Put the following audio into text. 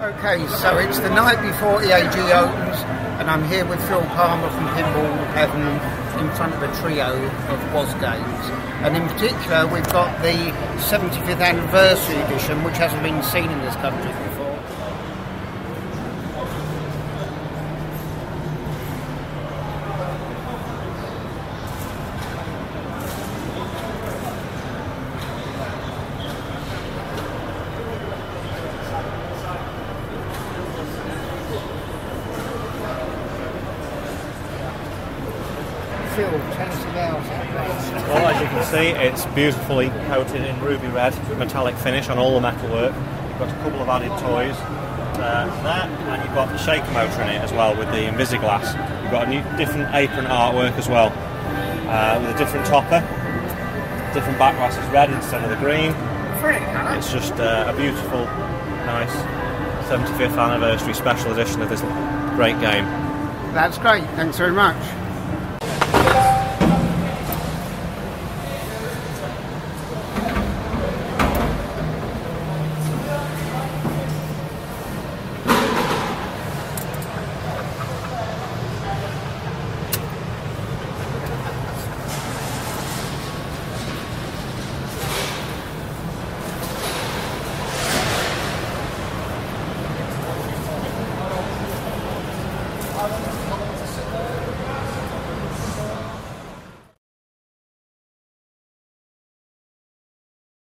Okay, so it's the night before EAG opens, and I'm here with Phil Palmer from Pinball Heaven in front of a trio of WOZ games. And in particular, we've got the 75th anniversary edition, which hasn't been seen in this country before. Tell us about. Well, as you can see, it's beautifully coated in ruby red metallic finish on all the metalwork. You've got a couple of added toys uh, there, and you've got the shaker motor in it as well with the Invisiglass. You've got a new, different apron artwork as well, uh, with a different topper. Different back glass is red instead of the green. It's just uh, a beautiful, nice 75th anniversary special edition of this great game. That's great, thanks very much.